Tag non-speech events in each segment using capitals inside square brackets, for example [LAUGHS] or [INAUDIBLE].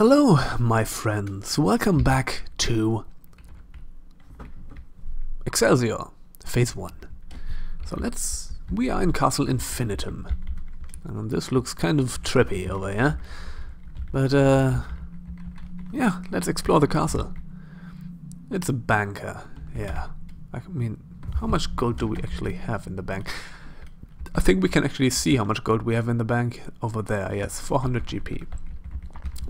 Hello, my friends. Welcome back to Excelsior, Phase 1. So let's... We are in Castle Infinitum. And this looks kind of trippy over here. But, uh... Yeah, let's explore the castle. It's a banker, yeah. I mean, how much gold do we actually have in the bank? I think we can actually see how much gold we have in the bank over there, yes, 400 GP.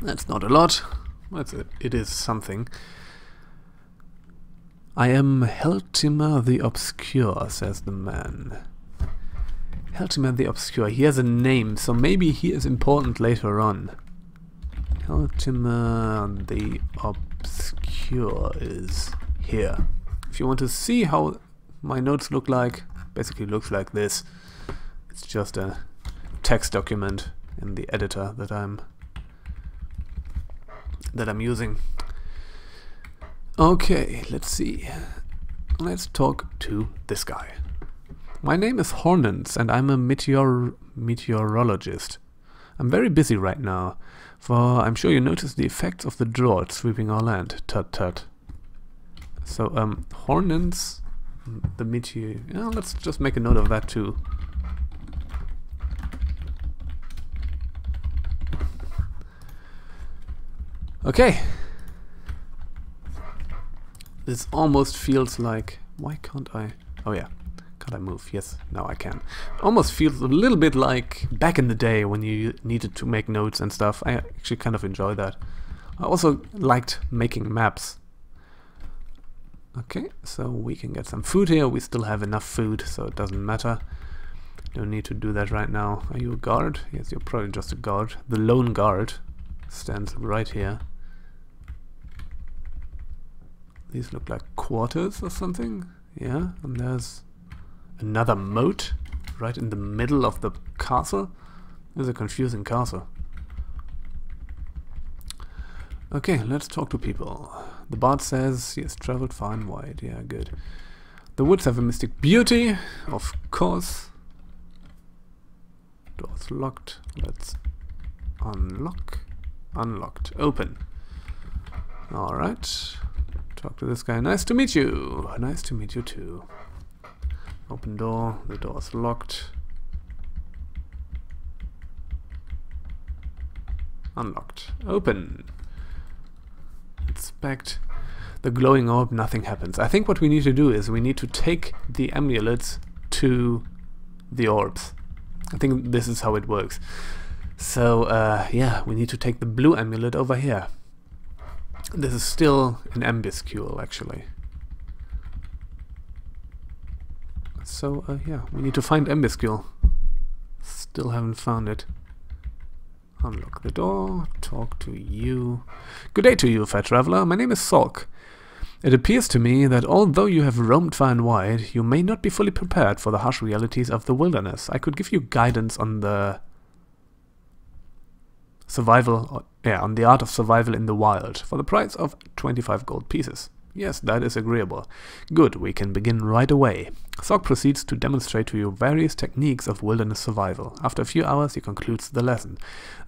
That's not a lot, That's it. it is something. I am Heltimer the Obscure, says the man. Heltimer the Obscure, he has a name, so maybe he is important later on. Heltimer the Obscure is here. If you want to see how my notes look like, basically looks like this. It's just a text document in the editor that I'm that I'm using. Okay, let's see. Let's talk to this guy. My name is Hornens and I'm a meteor meteorologist. I'm very busy right now, for I'm sure you noticed the effects of the drought sweeping our land. Tut tut. So, um, Hornens, the meteor... Yeah, let's just make a note of that too. Okay. This almost feels like... Why can't I... Oh yeah. Can't I move? Yes, now I can. Almost feels a little bit like back in the day when you needed to make notes and stuff. I actually kind of enjoy that. I also liked making maps. Okay, so we can get some food here. We still have enough food, so it doesn't matter. Don't need to do that right now. Are you a guard? Yes, you're probably just a guard. The lone guard stands right here. These look like quarters or something. Yeah, and there's another moat right in the middle of the castle. Is a confusing castle. Okay, let's talk to people. The bard says he has traveled far and wide. Yeah, good. The woods have a mystic beauty, of course. Door's locked. Let's unlock. Unlocked. Open. Alright. Talk to this guy. Nice to meet you. Nice to meet you too. Open door. The door's locked. Unlocked. Open. Inspect. The glowing orb, nothing happens. I think what we need to do is we need to take the amulets to the orbs. I think this is how it works. So, uh, yeah, we need to take the blue amulet over here. This is still an ambiscule, actually. So, uh, yeah, we need to find ambiscule. Still haven't found it. Unlock the door, talk to you. Good day to you, fair traveler. My name is Salk. It appears to me that although you have roamed far and wide, you may not be fully prepared for the harsh realities of the wilderness. I could give you guidance on the survival, yeah, on the art of survival in the wild for the price of 25 gold pieces. Yes, that is agreeable. Good, we can begin right away. Sog proceeds to demonstrate to you various techniques of wilderness survival. After a few hours, he concludes the lesson.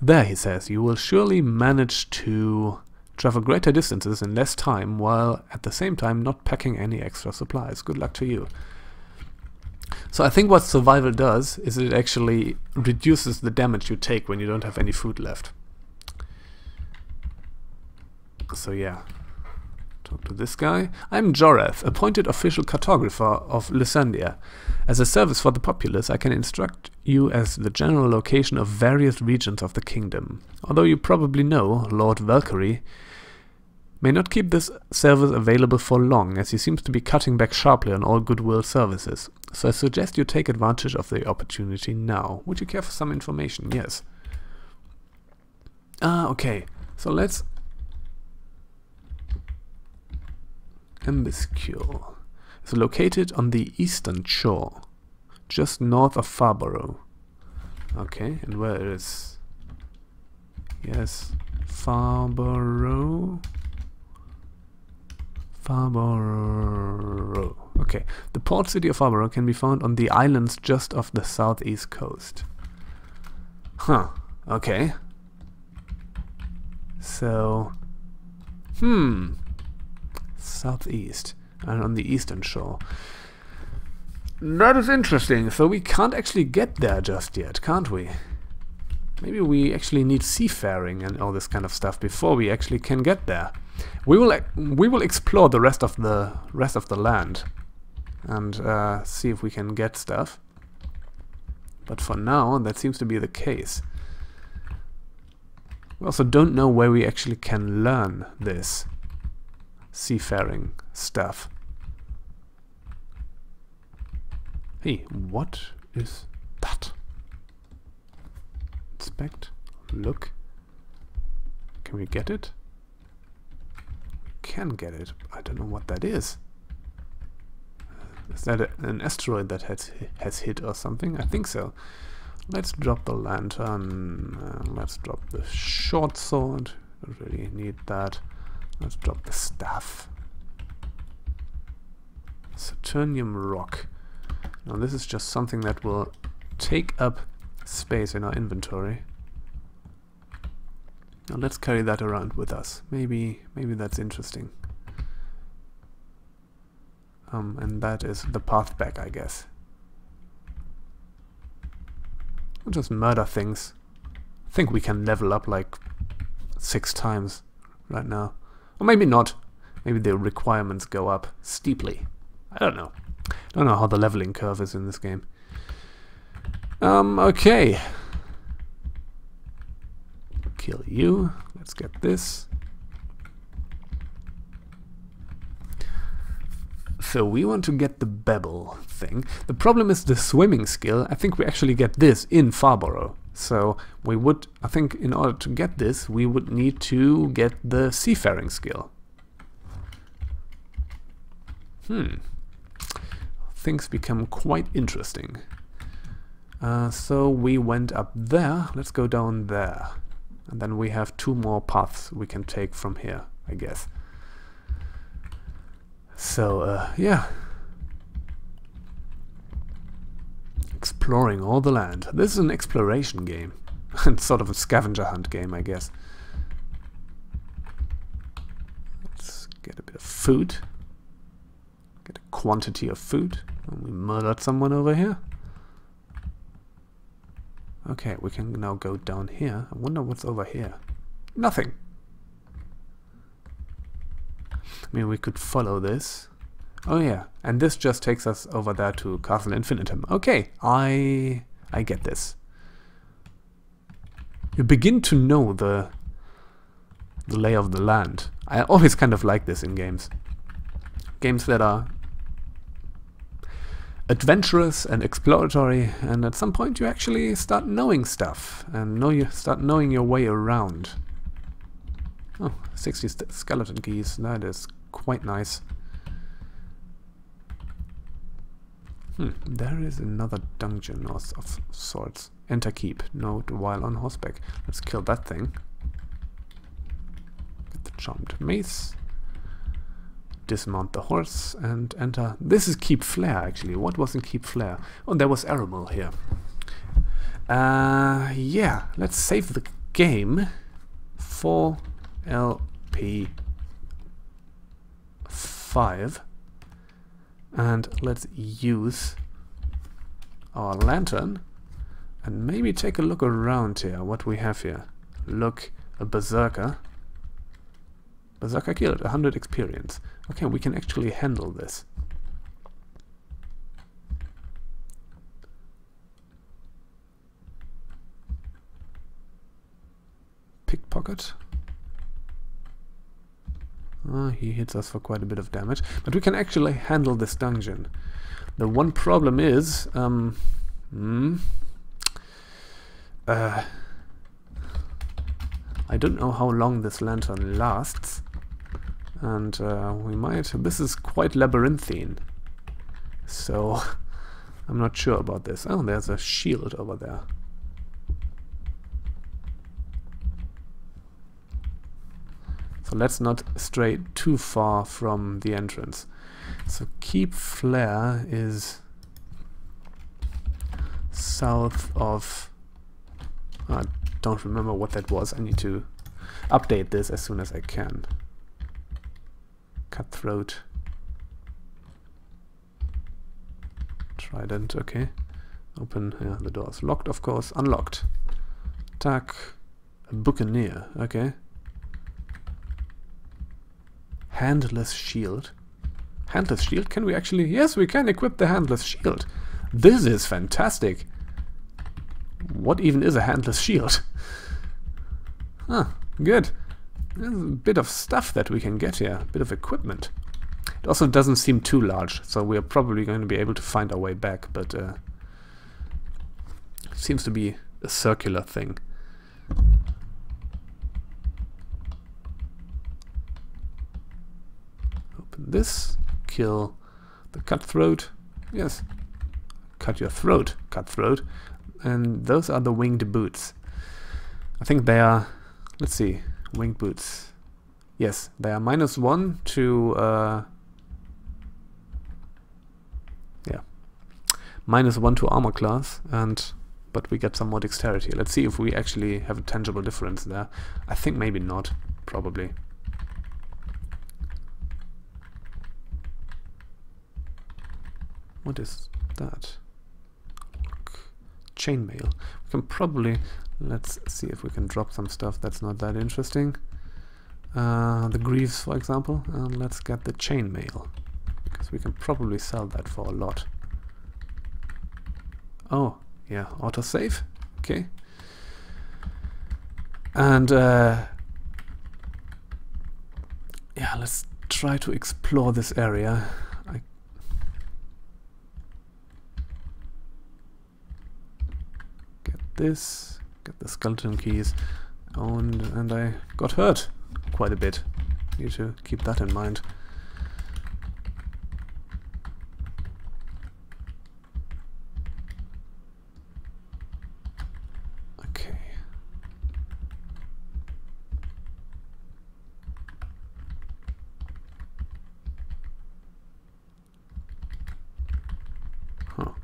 There, he says, you will surely manage to travel greater distances in less time, while at the same time not packing any extra supplies. Good luck to you. So I think what survival does is it actually reduces the damage you take when you don't have any food left. So yeah. Talk to this guy. I'm Joreth, appointed official cartographer of Lysandia. As a service for the populace, I can instruct you as the general location of various regions of the kingdom. Although you probably know, Lord Valkyrie may not keep this service available for long, as he seems to be cutting back sharply on all goodwill services. So I suggest you take advantage of the opportunity now. Would you care for some information? Yes. Ah, okay. So let's... Embiscule is located on the eastern shore, just north of Farborough. Okay, and where is... Yes, Farborough... Farborough. Okay, the port city of Farborough can be found on the islands just off the southeast coast. Huh, okay. So, hmm, southeast and on the eastern shore. That is interesting. So we can't actually get there just yet, can't we? Maybe we actually need seafaring and all this kind of stuff before we actually can get there. We will we will explore the rest of the rest of the land and uh, see if we can get stuff. But for now, that seems to be the case. We also don't know where we actually can learn this seafaring stuff. Hey, what is that? Inspect, look. Can we get it? Can get it. I don't know what that is. Is that a, an asteroid that has has hit or something? I think so. Let's drop the lantern. Uh, let's drop the short sword. Don't really need that. Let's drop the staff. Saturnium rock. Now this is just something that will take up space in our inventory. Now let's carry that around with us. Maybe maybe that's interesting. Um, and that is the path back, I guess. We'll just murder things. I think we can level up like six times right now. Or maybe not. Maybe the requirements go up steeply. I don't know. Don't know how the leveling curve is in this game. Um, okay. Kill you. Let's get this. So we want to get the Bebel thing. The problem is the swimming skill. I think we actually get this in Farborough. So we would, I think in order to get this, we would need to get the seafaring skill. Hmm things become quite interesting. Uh, so we went up there, let's go down there. And then we have two more paths we can take from here, I guess. So, uh, yeah. Exploring all the land. This is an exploration game. [LAUGHS] and sort of a scavenger hunt game, I guess. Let's get a bit of food. Get a quantity of food. And we murdered someone over here. Okay, we can now go down here. I wonder what's over here. Nothing. I mean, we could follow this. Oh yeah, and this just takes us over there to Castle Infinitum. Okay, I I get this. You begin to know the the lay of the land. I always kind of like this in games. Games that are adventurous and exploratory and at some point you actually start knowing stuff and know you start knowing your way around. Oh, 60 skeleton keys, that is quite nice. Hmm, there is another dungeon of, of sorts. Enter keep, note while on horseback. Let's kill that thing. Get the charmed mace dismount the horse and enter. This is Keep Flare actually. What was in Keep Flare? Oh, there was Aramil here. Uh, yeah, let's save the game for LP 5 and let's use our lantern and maybe take a look around here what we have here look a berserker berserker killed 100 experience Okay, we can actually handle this. Pickpocket. Oh, he hits us for quite a bit of damage. But we can actually handle this dungeon. The one problem is... Um, hmm, uh, I don't know how long this lantern lasts. And uh, we might... This is quite labyrinthine. So [LAUGHS] I'm not sure about this. Oh, there's a shield over there. So let's not stray too far from the entrance. So Keep Flare is south of... I don't remember what that was. I need to update this as soon as I can. Cutthroat. Trident, okay. Open, yeah, the door is locked, of course. Unlocked. Attack. A Buccaneer, okay. Handless shield. Handless shield? Can we actually... Yes, we can equip the handless shield. This is fantastic. What even is a handless shield? [LAUGHS] huh, good. There's a bit of stuff that we can get here. A bit of equipment. It also doesn't seem too large, so we're probably going to be able to find our way back, but... Uh, seems to be a circular thing. This, kill the cutthroat. Yes, cut your throat, cutthroat. And those are the winged boots. I think they are, let's see, winged boots. Yes, they are minus one to, uh, yeah, minus one to armor class, and but we get some more dexterity. Let's see if we actually have a tangible difference there. I think maybe not, probably. What is that? Chainmail. We can probably... Let's see if we can drop some stuff that's not that interesting. Uh, the greaves, for example. And let's get the chainmail. Because we can probably sell that for a lot. Oh, yeah, autosave. Okay. And uh, yeah, let's try to explore this area. I get this, get the skeleton keys, and, and I got hurt quite a bit. Need to keep that in mind.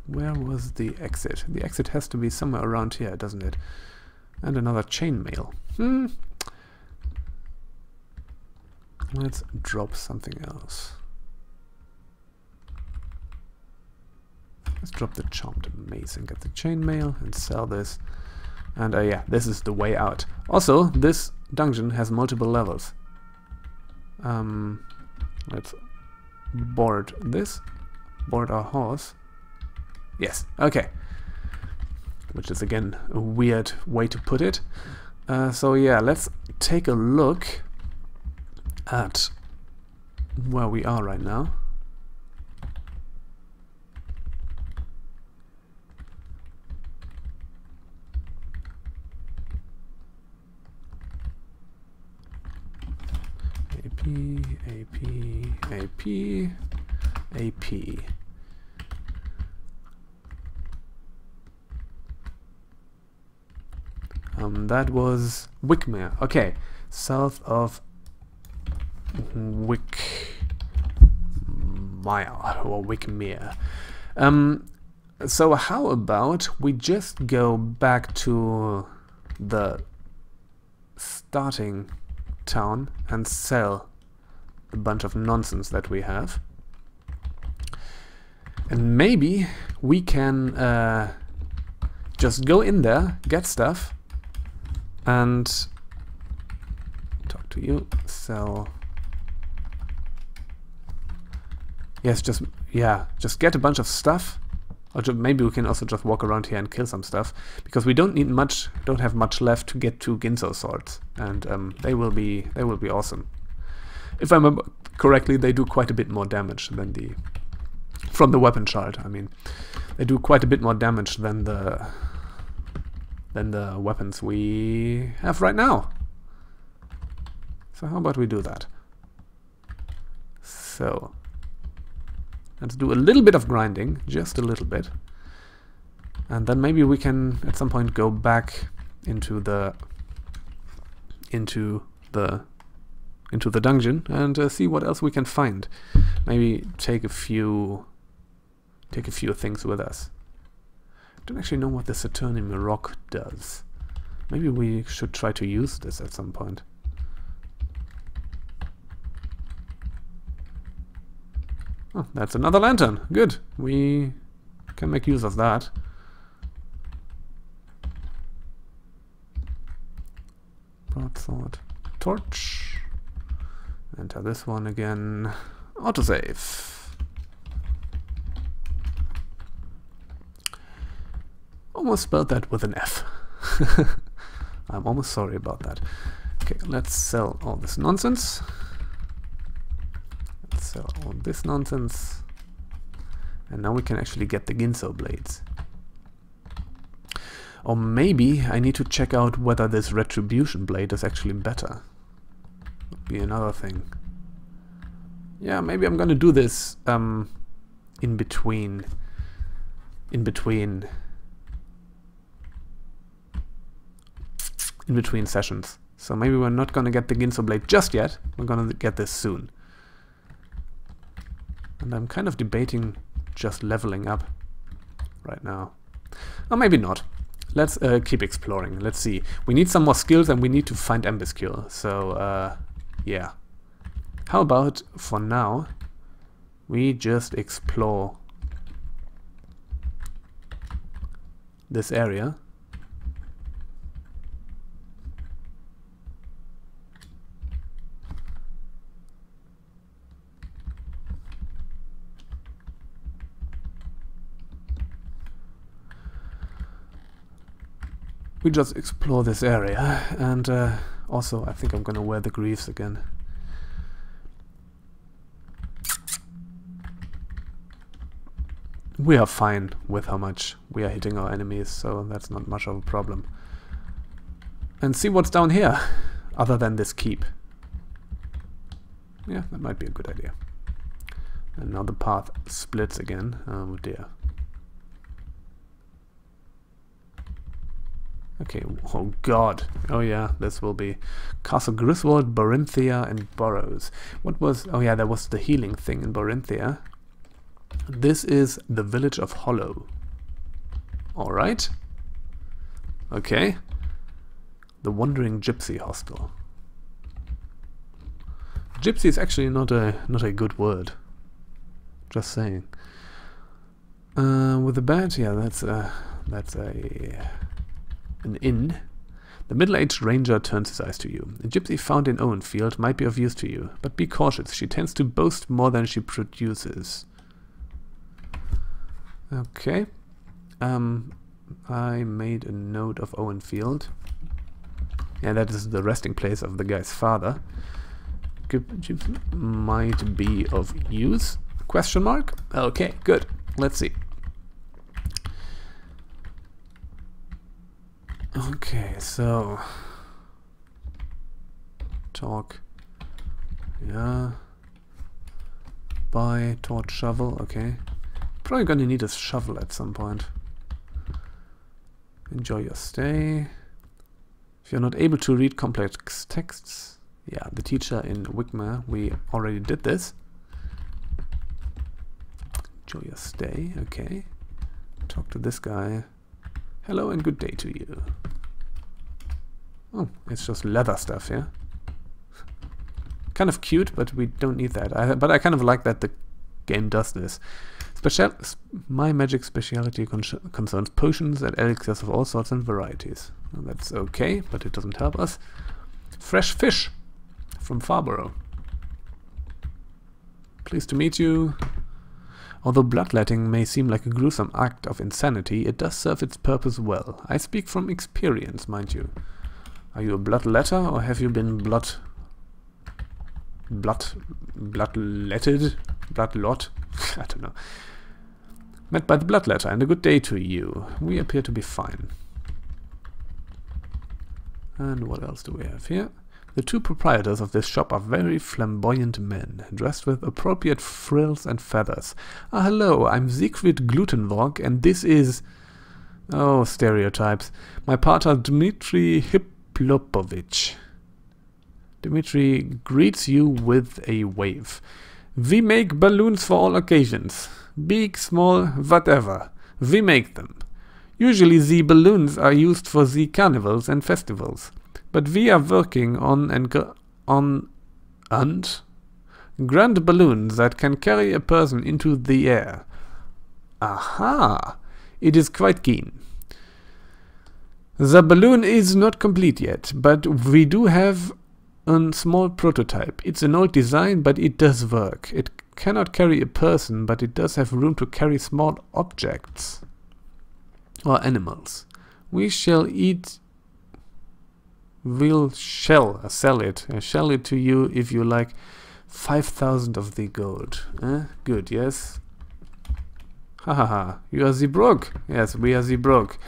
Where was the exit? The exit has to be somewhere around here, doesn't it? And another chainmail. Hmm. Let's drop something else. Let's drop the charmed mace and get the chainmail and sell this. And uh, yeah, this is the way out. Also, this dungeon has multiple levels. Um, let's board this, board our horse, Yes, okay. Which is again a weird way to put it. Uh, so yeah, let's take a look at where we are right now. AP, AP, AP, AP. Um, that was Wickmere. Okay, south of Wickmire or Wickmere. Um, so how about we just go back to the starting town and sell a bunch of nonsense that we have. And maybe we can uh, just go in there, get stuff, and talk to you. Sell. Yes just yeah just get a bunch of stuff. Or maybe we can also just walk around here and kill some stuff. Because we don't need much don't have much left to get two Ginso swords. And um, they will be they will be awesome. If I remember correctly they do quite a bit more damage than the from the weapon chart I mean. They do quite a bit more damage than the than the weapons we have right now. So how about we do that? So let's do a little bit of grinding, just a little bit. And then maybe we can at some point go back into the into the into the dungeon and uh, see what else we can find. Maybe take a few take a few things with us don't actually know what the Saturnium rock does. Maybe we should try to use this at some point. Oh, that's another lantern. Good. We can make use of that. Broadsword. Torch. Enter this one again. Autosave. Almost spelled that with an F. [LAUGHS] I'm almost sorry about that. Okay, let's sell all this nonsense. Let's sell all this nonsense. And now we can actually get the Ginso blades. Or maybe I need to check out whether this Retribution blade is actually better. Would be another thing. Yeah, maybe I'm gonna do this um, in between. In between in between sessions. So maybe we're not going to get the Ginso Blade just yet. We're going to get this soon. And I'm kind of debating just leveling up right now. Or maybe not. Let's uh, keep exploring. Let's see. We need some more skills and we need to find Embuscule. So, uh, yeah. How about, for now, we just explore this area. We just explore this area and uh, also I think I'm gonna wear the greaves again. We are fine with how much we are hitting our enemies, so that's not much of a problem. And see what's down here, other than this keep. Yeah, that might be a good idea. And now the path splits again. Oh dear. Okay, oh god. Oh yeah, this will be Castle Griswold, Borinthia, and Burrows. What was... Oh yeah, there was the healing thing in Borinthia. This is the village of Hollow. Alright. Okay. The Wandering Gypsy Hostel. Gypsy is actually not a not a good word. Just saying. Uh, with the bed, yeah, that's a that's a an inn. The middle-aged ranger turns his eyes to you. A gypsy found in Owenfield might be of use to you, but be cautious. She tends to boast more than she produces. Okay. Um, I made a note of Owenfield. Yeah, that is the resting place of the guy's father. Gypsy might be of use? Question mark? Okay, good. Let's see. Okay, so talk. Yeah. Buy torch shovel, okay. Probably gonna need a shovel at some point. Enjoy your stay. If you're not able to read complex texts, yeah, the teacher in Wigmore, we already did this. Enjoy your stay, okay. Talk to this guy. Hello and good day to you. Oh, it's just leather stuff, yeah? kind of cute, but we don't need that. I, but I kind of like that the game does this. Special, my magic specialty con concerns potions and elixirs of all sorts and varieties. Well, that's okay, but it doesn't help us. Fresh fish from Farborough. Pleased to meet you. Although bloodletting may seem like a gruesome act of insanity, it does serve its purpose well. I speak from experience, mind you. Are you a bloodletter, or have you been blood... blood... bloodletted? Bloodlot? [LAUGHS] I don't know. Met by the bloodletter, and a good day to you. We appear to be fine. And what else do we have here? The two proprietors of this shop are very flamboyant men, dressed with appropriate frills and feathers. Ah, hello, I'm Siegfried Glutenwalk, and this is... Oh, stereotypes. My partner Dmitri Hiplopovich. Dmitri greets you with a wave. We make balloons for all occasions. Big, small, whatever. We make them. Usually the balloons are used for the carnivals and festivals, but we are working on and on and grand balloons that can carry a person into the air. Aha! It is quite keen. The balloon is not complete yet, but we do have a small prototype. It's an old design, but it does work. It cannot carry a person, but it does have room to carry small objects or animals. We shall eat we'll shell uh, sell it uh, sell it to you if you like 5000 of the gold eh? good yes ha ha ha you are the broke yes we are the broke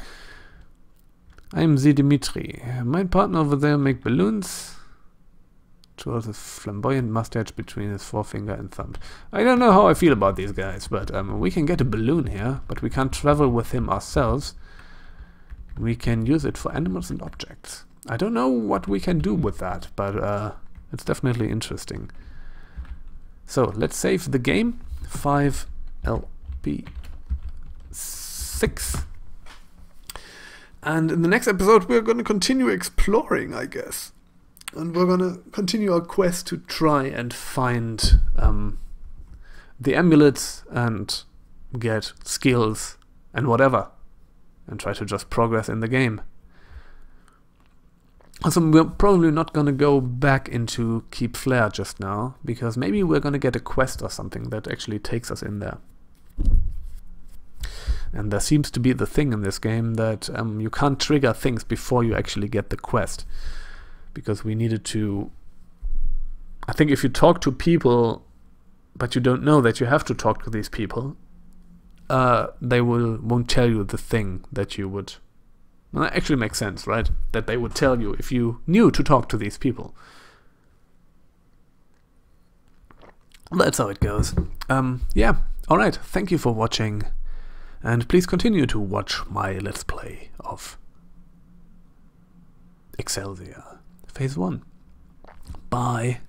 I'm the Dimitri my partner over there make balloons twirls a flamboyant mustache between his forefinger and thumb I don't know how I feel about these guys but um, we can get a balloon here but we can't travel with him ourselves we can use it for animals and objects I don't know what we can do with that, but uh, it's definitely interesting. So let's save the game. 5LP 6. And in the next episode, we're going to continue exploring, I guess. And we're going to continue our quest to try and find um, the amulets and get skills and whatever. And try to just progress in the game. So we're probably not going to go back into Keep Flare just now, because maybe we're going to get a quest or something that actually takes us in there. And there seems to be the thing in this game that um, you can't trigger things before you actually get the quest. Because we needed to... I think if you talk to people, but you don't know that you have to talk to these people, uh, they will won't tell you the thing that you would well, that actually makes sense, right? That they would tell you if you knew to talk to these people. That's how it goes. Um, yeah, alright, thank you for watching. And please continue to watch my Let's Play of Excelsior Phase 1. Bye.